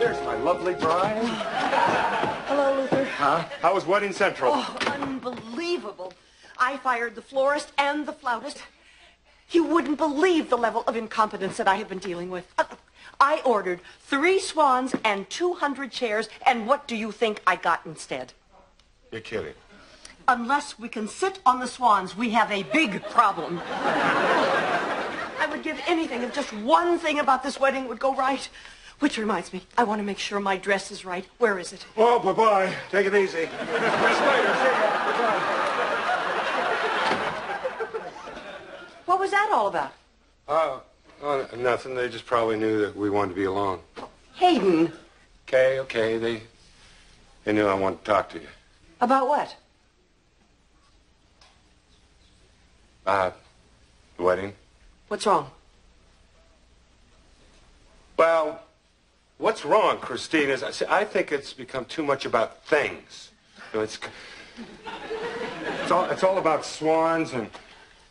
There's my lovely bride. Hello, Luther. Huh? How was Wedding Central? Oh, unbelievable. I fired the florist and the flautist. You wouldn't believe the level of incompetence that I have been dealing with. Uh, I ordered three swans and 200 chairs, and what do you think I got instead? You're kidding. Unless we can sit on the swans, we have a big problem. I would give anything if just one thing about this wedding would go right. Which reminds me, I want to make sure my dress is right. Where is it? Oh, bye-bye. Take it easy. Miss later. See ya. Bye-bye. What was that all about? Oh, oh, nothing. They just probably knew that we wanted to be alone. Hayden. Okay, okay. They, they knew I wanted to talk to you. About what? Uh, the wedding. What's wrong? Well, what's wrong, Christine, is I, I think it's become too much about things. You know, it's, it's, all, it's all about swans and,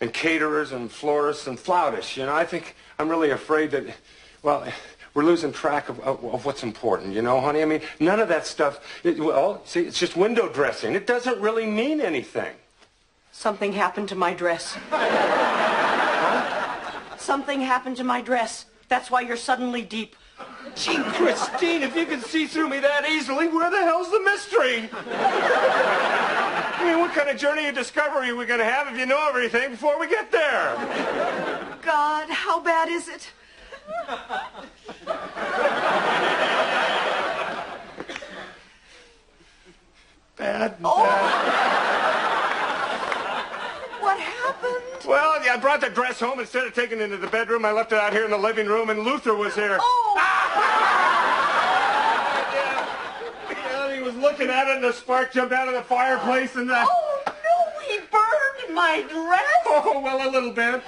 and caterers and florists and flautists. You know, I think I'm really afraid that, well, we're losing track of, of, of what's important, you know, honey? I mean, none of that stuff, it, well, see, it's just window dressing. It doesn't really mean anything. Something happened to my dress. Something happened to my dress. That's why you're suddenly deep. Gee, Christine, if you can see through me that easily, where the hell's the mystery? I mean, what kind of journey of discovery are we going to have if you know everything before we get there? God, how bad is it? Bad, Oh. bad. What happened? Well, I brought the dress home. Instead of taking it into the bedroom, I left it out here in the living room, and Luther was here. Oh, Yeah, and he was looking at it, and the spark jumped out of the fireplace, and uh, oh no, he burned my dress. oh, well, a little bit.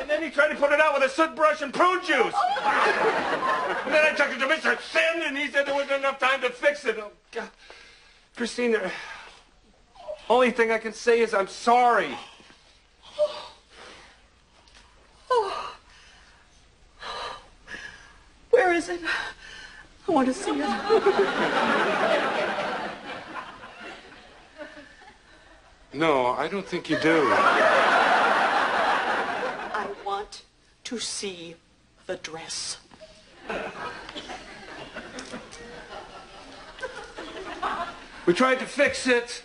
And then he tried to put it out with a soot brush and prune juice. And then I took it to Mr. Thin, and he said there wasn't enough time to fix it. Oh, God. Christina, only thing I can say is I'm sorry. Oh where is it? I want to see it. No, I don't think you do. I want to see the dress. We tried to fix it.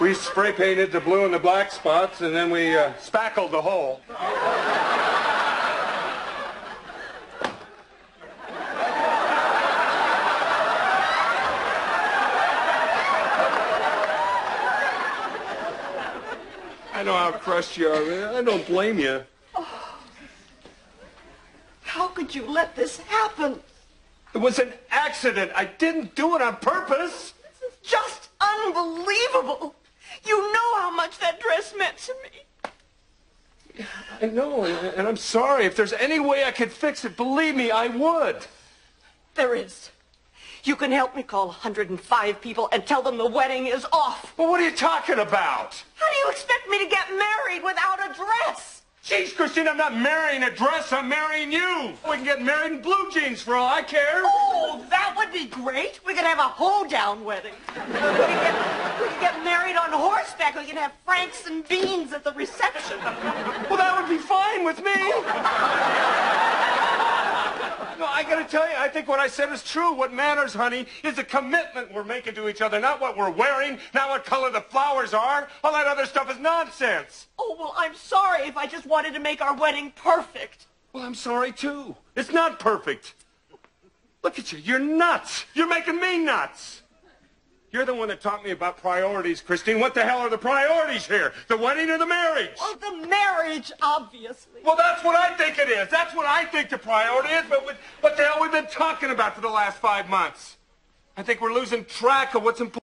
We spray painted the blue and the black spots, and then we uh, spackled the hole. I know how crushed you are. I don't blame you. How could you let this happen? It was an accident. I didn't do it on purpose. This is just unbelievable. You know how much that dress meant to me. I know, and I'm sorry. If there's any way I could fix it, believe me, I would. There is. You can help me call 105 people and tell them the wedding is off. Well, what are you talking about? How do you expect me to get married without a dress? Jeez, Christine, I'm not marrying a dress. I'm marrying you. We can get married in blue jeans for all I care. Oh, that would be great. We could have a hoedown wedding. We could, get, we could get married on horseback. We can have franks and beans at the reception. Well, that would be fine with me. No, I gotta tell you, I think what I said is true. What matters, honey, is the commitment we're making to each other, not what we're wearing, not what color the flowers are. All that other stuff is nonsense. Oh, well, I'm sorry if I just wanted to make our wedding perfect. Well, I'm sorry, too. It's not perfect. Look at you. You're nuts. You're making me nuts. You're the one that taught me about priorities, Christine. What the hell are the priorities here? The wedding or the marriage? Well, the marriage, obviously. Well, that's what I think it is. That's what I think the priority is. But what, what the hell we've been talking about for the last five months? I think we're losing track of what's important.